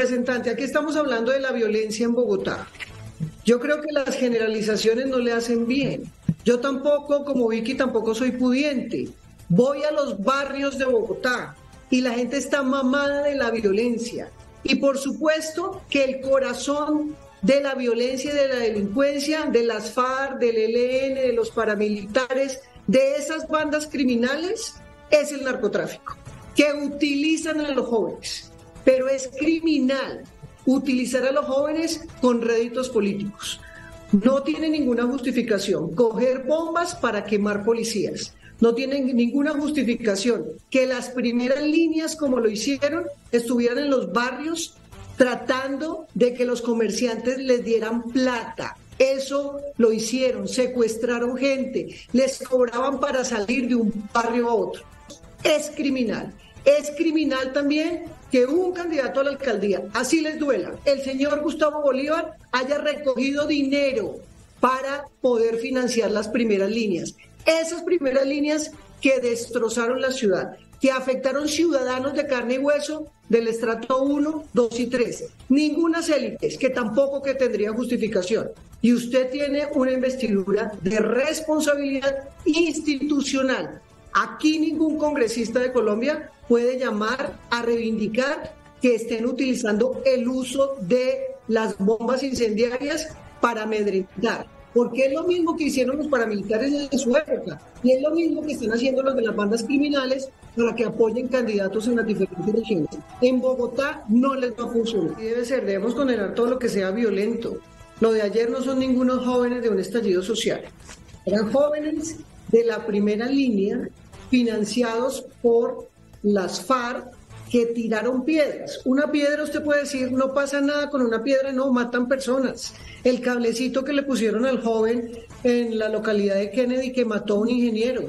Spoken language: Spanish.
representante, aquí estamos hablando de la violencia en Bogotá. Yo creo que las generalizaciones no le hacen bien. Yo tampoco, como Vicky, tampoco soy pudiente. Voy a los barrios de Bogotá y la gente está mamada de la violencia. Y por supuesto que el corazón de la violencia y de la delincuencia, de las FARC, del ELN, de los paramilitares, de esas bandas criminales, es el narcotráfico, que utilizan a los jóvenes. Pero es criminal utilizar a los jóvenes con réditos políticos. No tiene ninguna justificación coger bombas para quemar policías. No tiene ninguna justificación que las primeras líneas, como lo hicieron, estuvieran en los barrios tratando de que los comerciantes les dieran plata. Eso lo hicieron, secuestraron gente, les cobraban para salir de un barrio a otro. Es criminal. Es criminal también que un candidato a la alcaldía, así les duela, el señor Gustavo Bolívar haya recogido dinero para poder financiar las primeras líneas. Esas primeras líneas que destrozaron la ciudad, que afectaron ciudadanos de carne y hueso del estrato 1, 2 y 3. Ninguna élites que tampoco que tendrían justificación. Y usted tiene una investidura de responsabilidad institucional. Aquí ningún congresista de Colombia puede llamar a reivindicar que estén utilizando el uso de las bombas incendiarias para amedrentar porque es lo mismo que hicieron los paramilitares en su época y es lo mismo que están haciendo los de las bandas criminales para que apoyen candidatos en las diferentes regiones. En Bogotá no les va a funcionar. Y debe ser, debemos condenar todo lo que sea violento. Lo de ayer no son ningunos jóvenes de un estallido social. Eran jóvenes de la primera línea financiados por las FARC que tiraron piedras. Una piedra, usted puede decir, no pasa nada con una piedra, no, matan personas. El cablecito que le pusieron al joven en la localidad de Kennedy que mató a un ingeniero.